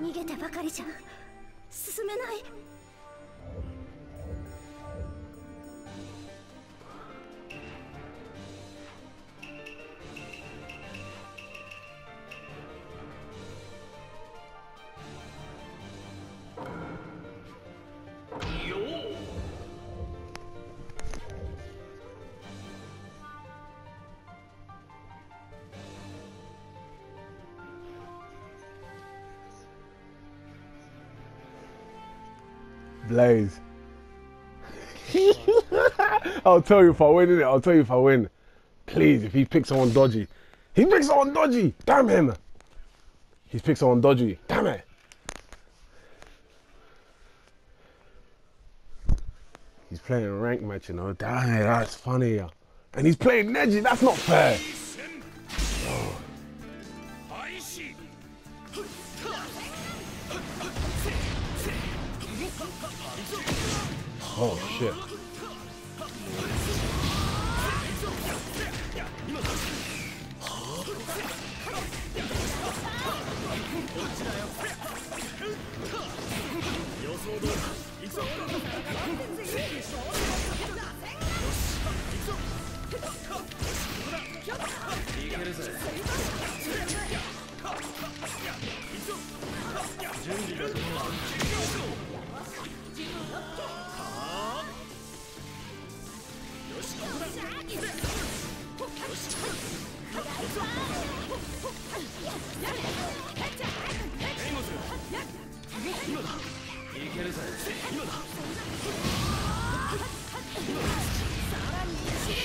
逃げてばかりじゃ進めない。Blaze. I'll tell you if I win, innit? I'll tell you if I win. Please, if he picks someone dodgy. He picks someone dodgy! Damn him! He's picked someone dodgy. Damn it! He's playing a rank match, you know. Damn it, that's funny. And he's playing Neji, that's not fair. Oh shit.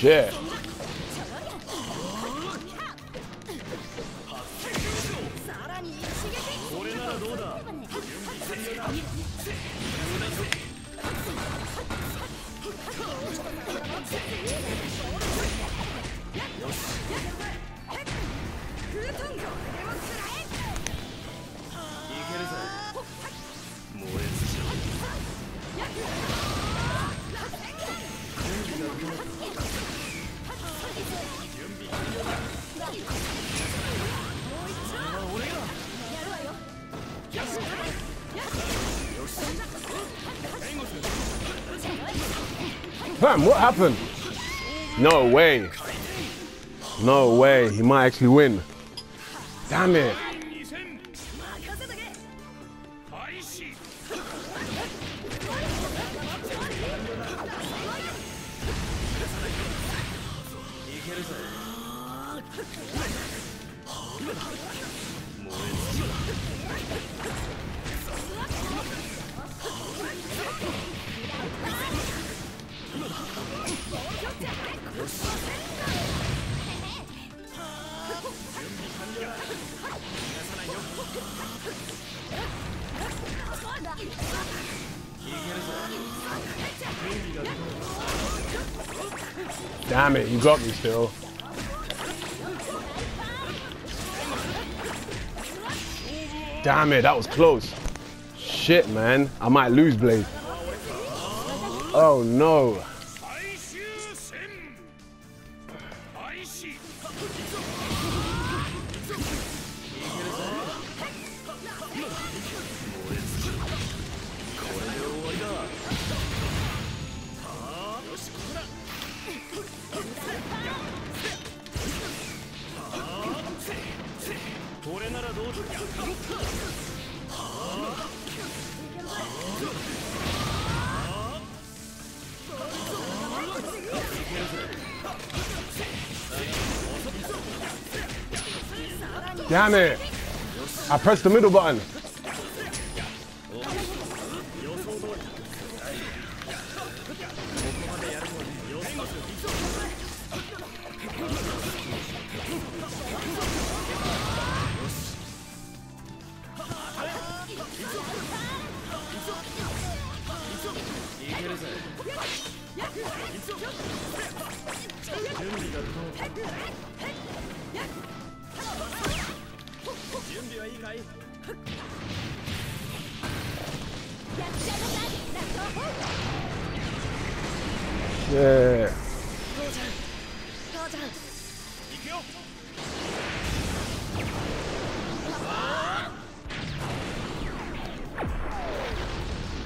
Shit. Fam, what happened? No way. No way. He might actually win. Damn it. けるぜ燃え Damn it, you got me still. Damn it, that was close. Shit, man. I might lose Blaze. Oh, no. Damn it. I pressed the middle button. けか行よ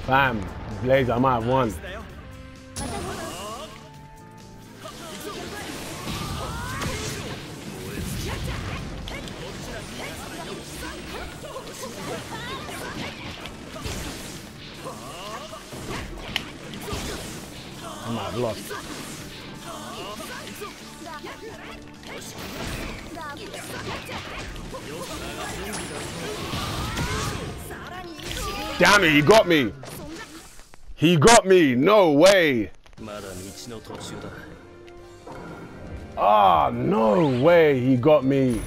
Fam, Blaze, I might have won. I might have lost. Damn it, you got me. He got me! No way! Ah, oh, no way he got me!